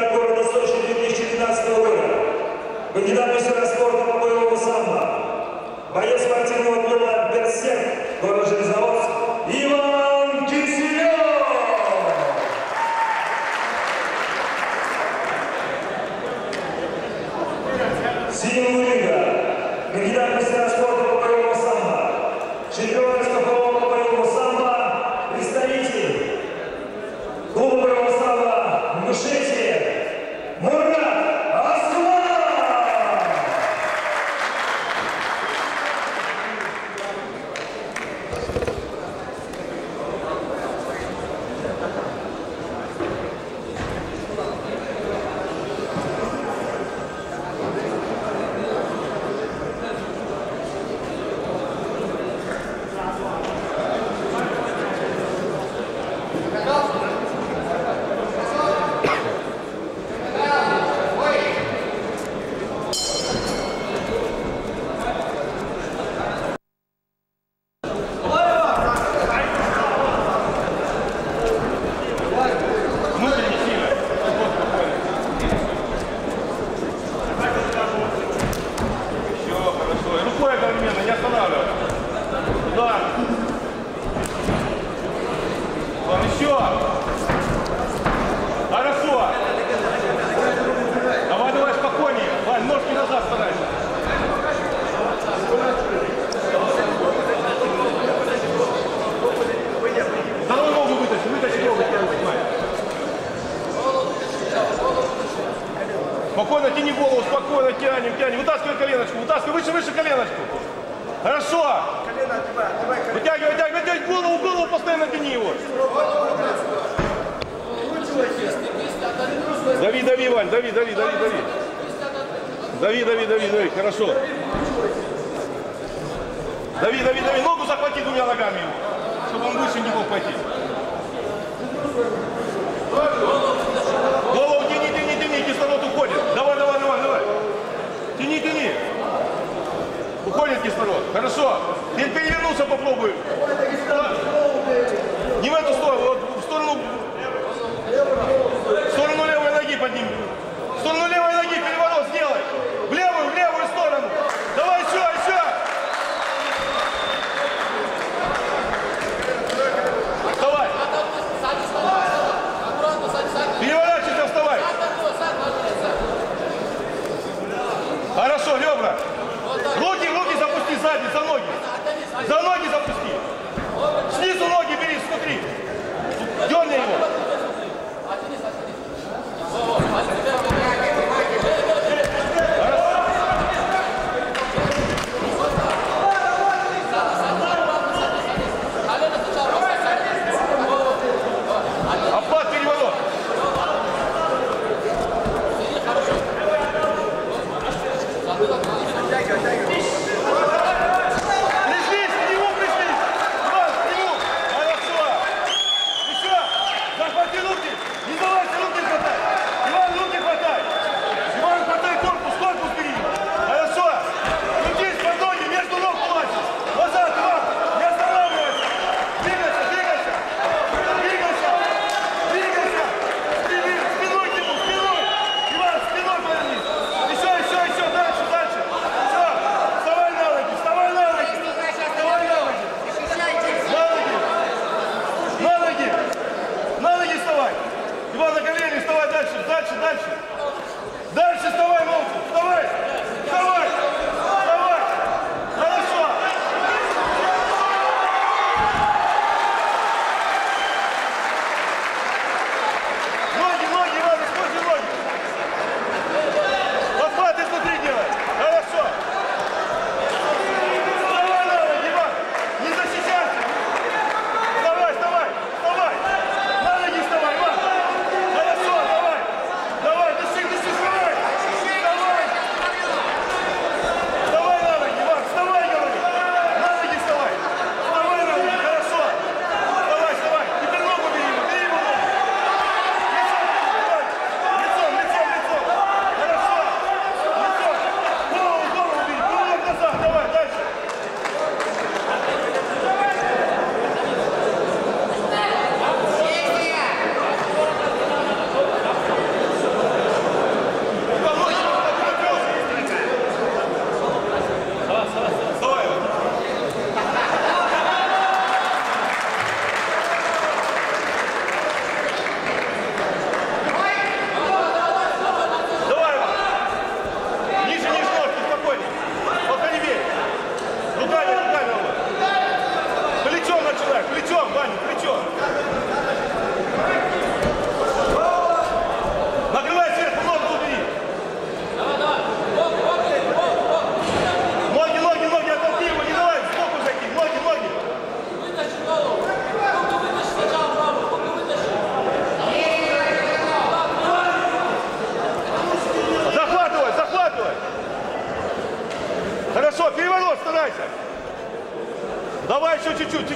города Сочи 2012 года, кандидат мастера спорта по боевому самбо, боец спортивного клуба «Берсерк» Арсена Даниева. Дави, дави, Вань, дави, дави, дави, дави. Дави, дави, дави, дави, хорошо. Дави, дави, дави, ногу захвати двумя ногами его, чтобы он выше не мог пойти.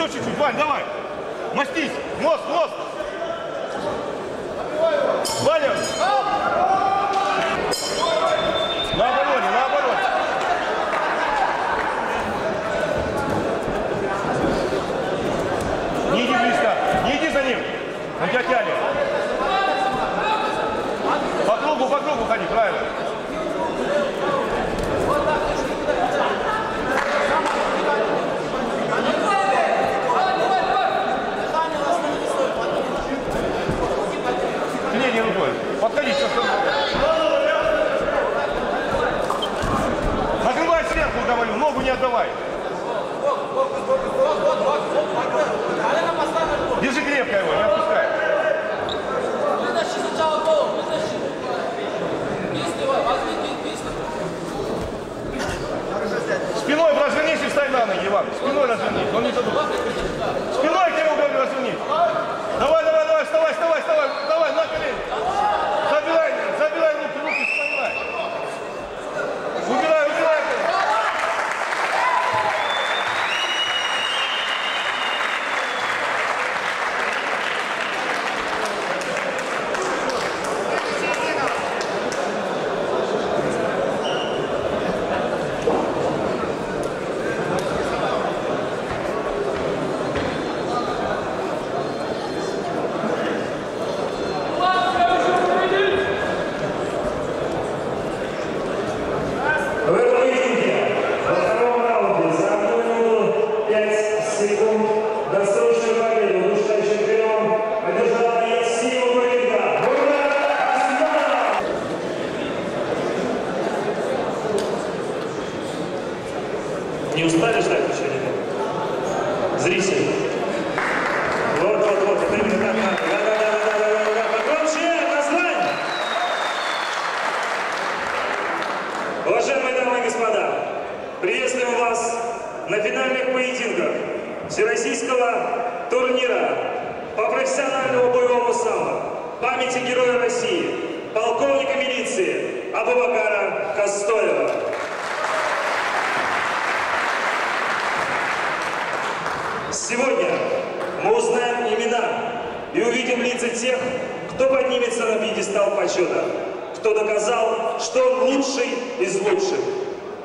Еще чуть-чуть, Вань, давай. Мастись. Мост, мост. Отдавай. Держи крепко его, не отпускай. Вытащи сначала голову, вытащи. Висни, возьми, висни. Спиной развернись и встань на ноги, Иван. Спиной развернись, он не задумал. Спиной к нему говорю, развернись. Давай, давай, давай, вставай, вставай, вставай, давай, финальных поединках Всероссийского турнира по профессиональному боевому самбо памяти Героя России, полковника милиции Абубакара Костоева. Сегодня мы узнаем имена и увидим лица тех, кто поднимется на пьедестал почета, кто доказал, что он лучший из лучших.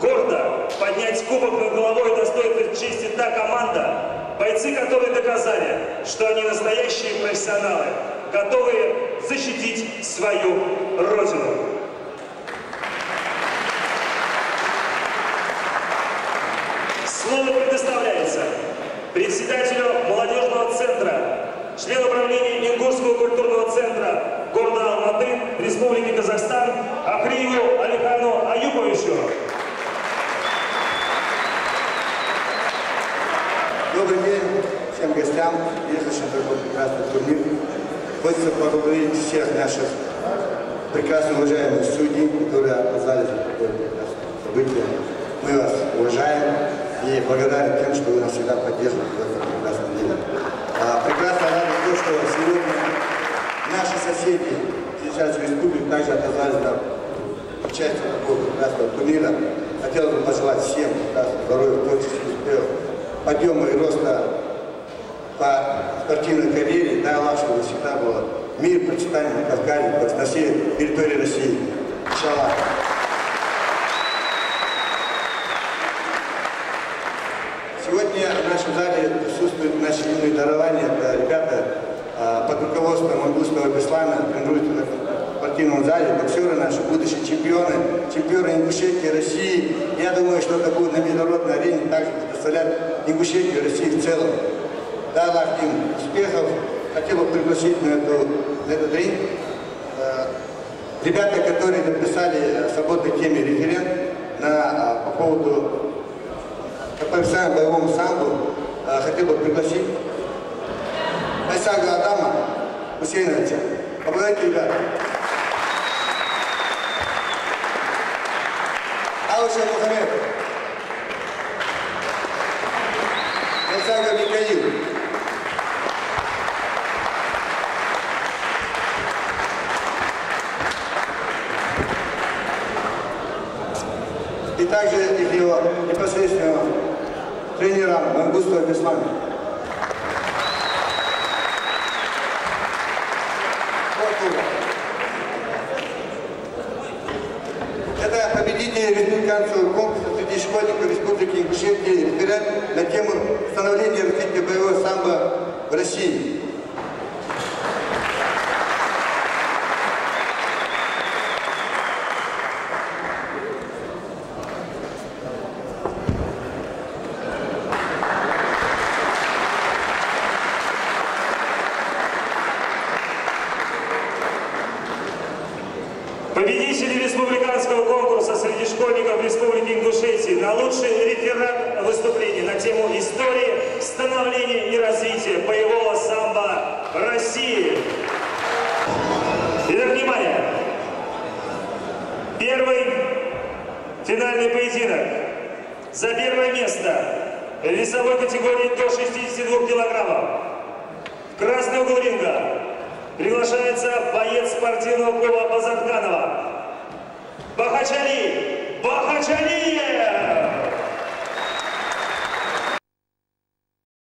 Гордо поднять кубок над головой достоин чести та команда, бойцы которые доказали, что они настоящие профессионалы, готовые защитить свою родину. Слово предоставляется председателю молодежного центра, член управления Ингурского культурного центра города Алматы, Республики Казахстан, Ахриеву Алихану Аюповичу. Добрый день всем гостям, на такой прекрасный турнир. Хочется поблагодарить всех наших прекрасно уважаемых судей, которые оказались за такое прекрасное. Мы вас уважаем и благодарны тем, что вы нас всегда поддерживаете в этом прекрасном деле. А, прекрасно рады то, что сегодня наши соседи сейчас республик также оказались на участие такого прекрасного турнира. Хотелось бы пожелать всем здоровья, творческих успехов, подъема и роста по спортивной карьере. Чтобы всегда было мир, процветание на Кавказе, на всей территории России. Иншаллах. Сегодня в нашем зале присутствуют наши юные дарования. Это ребята а, под руководством Мангустова Беслана тренируются на спортивном зале. Боксеры наши, будущие чемпионы, чемпионы Ингушетии, России. Я думаю, что это будет на международной арене также представлять Ингушетию, Россию в целом. Аллах им успехов. Хотел бы пригласить на, эту, на этот ринг э, ребята, которые написали свободной теме референт на, а, по поводу по профессиональному боевому самбу э, хотел бы пригласить Айсага Адама Хусейновича. Поблагодарите, ребят. Алуша Мухаммед. вчерашнего тренера Мангуста Беслана. Это победители республиканского конкурса среди школьников Республики Ингушетии ребят на тему становления развития боевого самбо в России. Лучший реферат выступлений на тему истории становления и развития боевого самбо России. Итак, внимание! Первый финальный поединок за первое место весовой категории до 62 килограммов. В красный угол ринга приглашается боец спортивного клуба Базарканова Бахачали